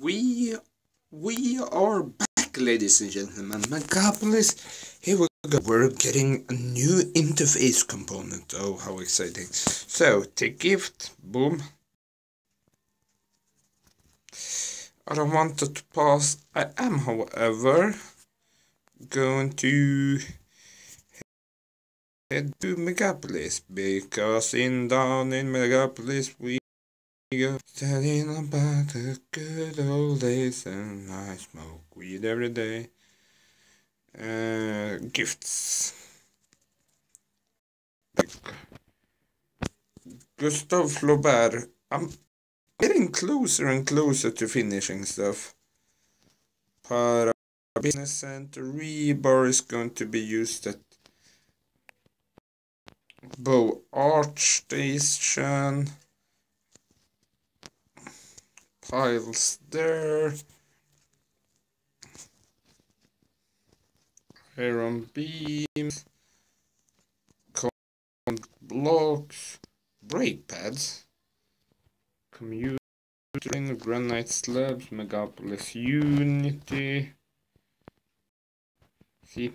We we are back, ladies and gentlemen. Megapolis, here we go. We're getting a new interface component. Oh, how exciting! So, take gift, boom. I don't want it to pass. I am, however, going to head to Megapolis because in down in Megapolis we go studying about the good old days and I smoke weed every day. Uh, gifts. Gustave Flaubert. I'm getting closer and closer to finishing stuff. Para Business Center rebar is going to be used at Bow Arch Station piles there. Iron beams, concrete blocks, brake pads, commuting, granite slabs, Megapolis Unity. See,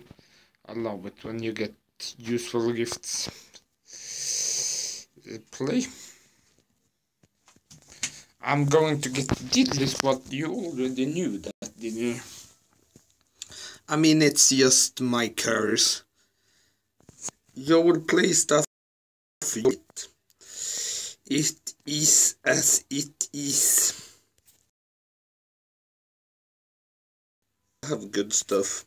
I love it when you get useful gifts. Uh, play. I'm going to get this what you already knew that didn't you? I mean it's just my curse. You will play stuff it. It is as it is. I have good stuff.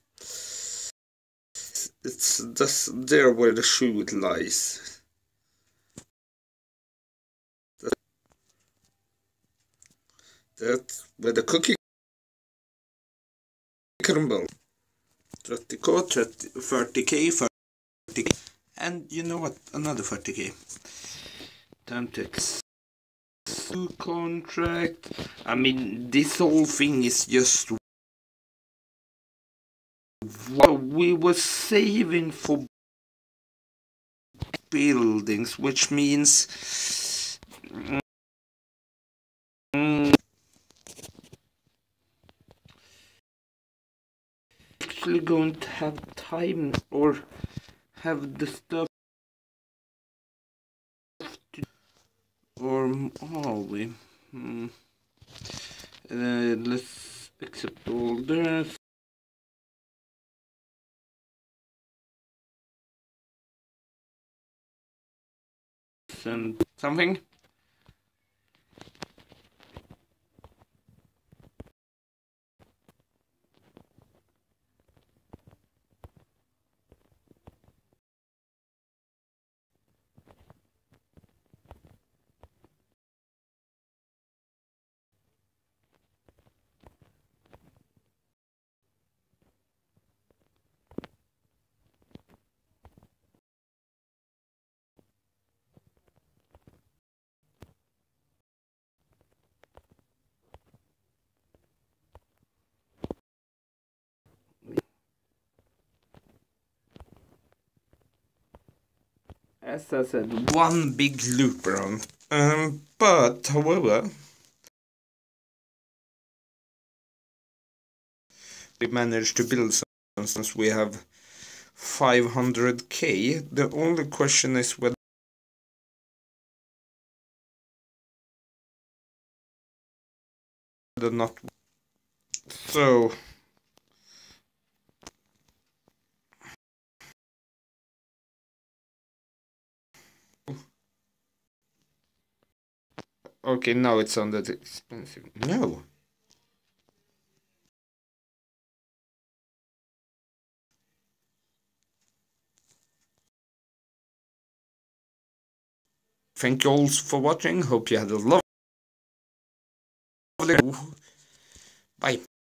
It's just there where the shoe lies. That's where the cookie crumble. 30k, 30, 30k, 30k. And you know what? Another 30k. Time to contract. I mean, this whole thing is just what we were saving for buildings, which means actually going to have time or have the stuff to, or are we? Hmm. Uh, let's accept all this. And something. As I said, one big loop around. Um, but, however, we managed to build some since we have 500k. The only question is whether not. So. Okay, now it's on the expensive. No. Thank you all for watching. Hope you had a lovely. Bye.